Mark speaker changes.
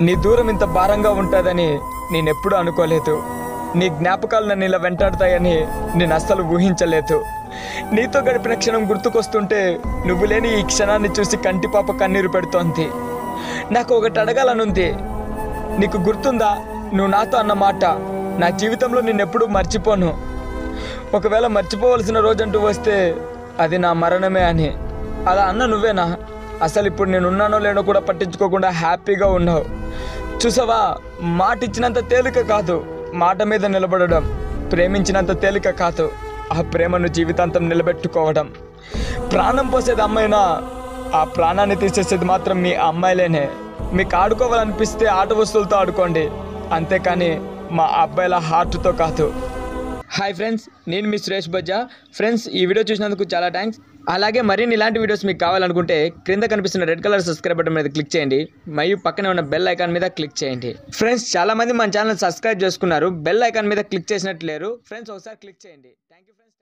Speaker 1: నీ దూరం ఇంత భారంగా ఉంటుందని నేనెప్పుడూ అనుకోలేదు. నీ జ్ఞాపకాలు నన్ను ఇలా వెంటాడతాయని నేను అస్సలు ఊహించలేదు. నీతో గడిపిన క్షణం గుర్తుకొస్తుంటే నువ్వు లేని ఈ క్షణాన్ని చూసి కంటిపాప కన్నీరు పెడుతోంది. నాకు ఒకటి అడగాలనుంది. నీకు గుర్తుందా? నువ్వు నాతో అన్న మాట. నా జీవితంలో నిన్నెప్పుడూ మర్చిపోను. ఒకవేళ మర్చిపోవలసిన రోజంటూ వస్తే అది నా మరణమే అని. అలా అన్న నువ్వేనా? అసలు ఇప్పుడు నేను ఉన్నానో లేనో కూడా పట్టించుకోకుండా హ్యాపీగా ఉన్నావు. చూసావా? మాట ఇచ్చినంత తేలిక కాదు. మాట మీద నిలబడడం ప్రేమించినంత తేలిక కాదు. ఆ ప్రేమను జీవితాంతం నిలబెట్టుకోవడం. ప్రాణం పోసేది అమ్మాయినా ఆ ప్రాణాన్ని తీసేసేది మాత్రం మీ అమ్మాయిలేనే. మీకు ఆడుకోవాలనిపిస్తే ఆట వస్తువులతో ఆడుకోండి. అంతేకాని మా అబ్బాయిల హార్ట్తో కాదు. హాయ్ ఫ్రెండ్స్ నేను మీ సురేష్ బజ్జా ఫ్రెండ్స్ ఈ వీడియో చూసినందుకు చాలా థ్యాంక్స్ అలాగే మరిన్ని ఇలాంటి వీడియోస్ మీకు కావాలనుకుంటే క్రింద కనిపిస్తున్న రెడ్ కలర్ సబ్స్క్రైబ్ బటన్ మీద క్లిక్ చేయండి. మరియు పక్కనే ఉన్న బెల్ ఐకాన్ మీద క్లిక్ చేయండి. ఫ్రెండ్స్ చాలామంది మన ఛానల్ సబ్స్క్రైబ్ చేసుకున్నారు. బెల్ ఐకాన్ మీద క్లిక్ చేసినట్టు లేరు. ఫ్రెండ్స్ ఒకసారి క్లిక్ చేయండి. Thank you friends